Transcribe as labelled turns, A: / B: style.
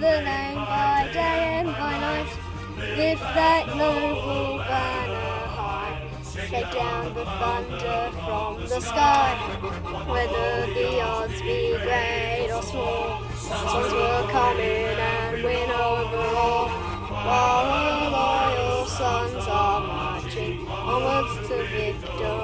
A: the by day and by night. Lift that noble banner high, shake down the thunder from the sky. Whether the odds be great or small, Swans will come in and win over all. While our loyal sons are marching onwards to victory.